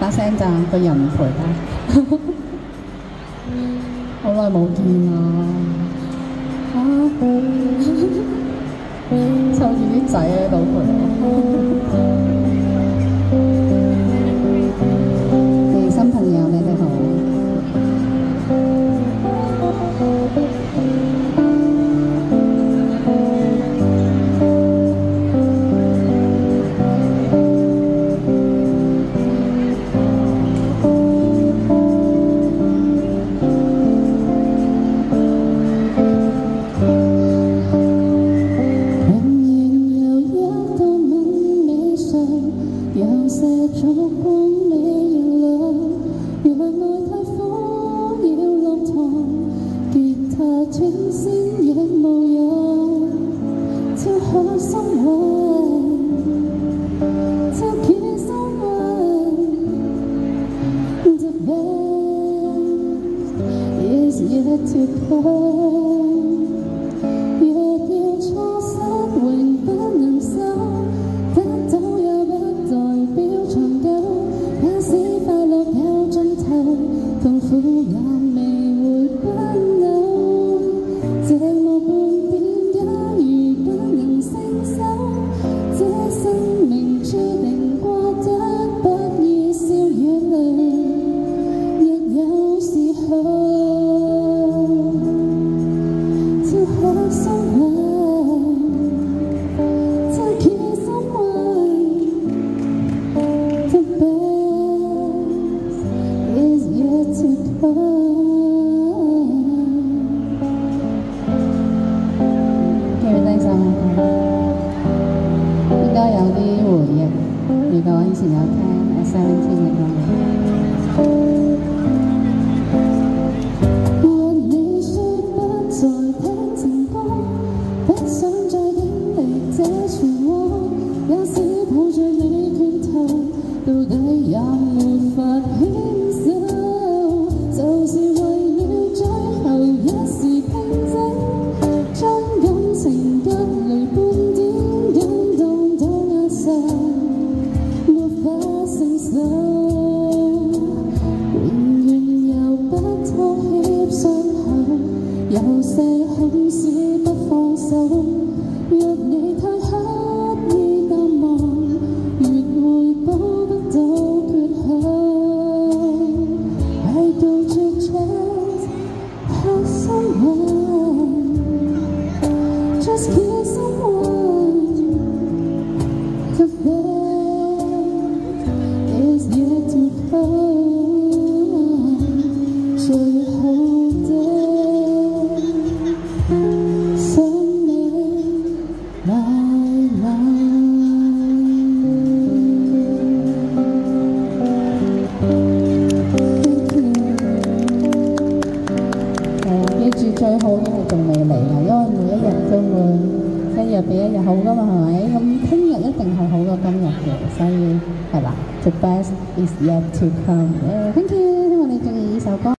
把聲咋，個人唔陪啦。好耐冇見啦，湊住啲仔喺度陪我。Yet to come. 記唔記得首歌？應該有啲回憶。如果以前有聽 Seventeen 嘅歌，若你說不再聽情歌，不想再經歷這漩渦，也是抱着你拳頭，到底也有些好事不放手。若你太刻意淡忘，越会补不到缺口。I don't you just have someone, just kiss someone. 最好嘅係仲未嚟啊，因為每一日都會一日比一日好噶嘛，係咪？咁聽日一定係好過今日嘅，所以係啦，the best is yet to come。誒，thank you，希望你中意呢首歌。